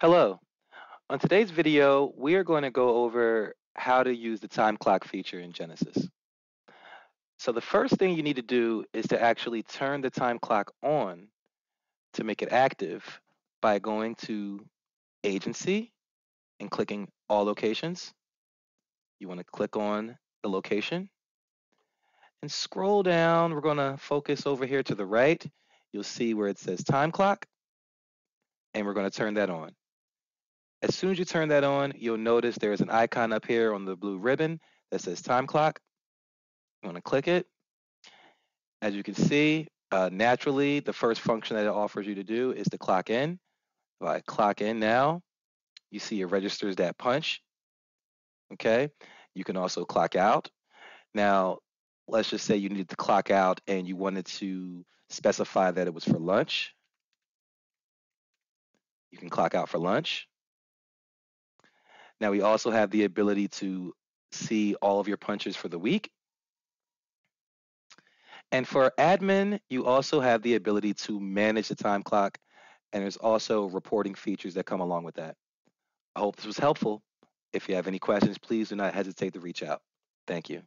Hello. On today's video, we are going to go over how to use the time clock feature in Jenesis. So the first thing you need to do is to actually turn the time clock on to make it active by going to Agency and clicking All Locations. You want to click on the location and scroll down. We're going to focus over here to the right. You'll see where it says Time Clock, and we're going to turn that on. As soon as you turn that on, you'll notice there's an icon up here on the blue ribbon that says time clock. You want to click it. As you can see, uh, naturally, the first function that it offers you to do is to clock in. If I clock in now, you see it registers that punch. Okay. You can also clock out. Now, let's just say you needed to clock out and you wanted to specify that it was for lunch. You can clock out for lunch. Now we also have the ability to see all of your punches for the week. And for admin, you also have the ability to manage the time clock, and there's also reporting features that come along with that. I hope this was helpful. If you have any questions, please do not hesitate to reach out. Thank you.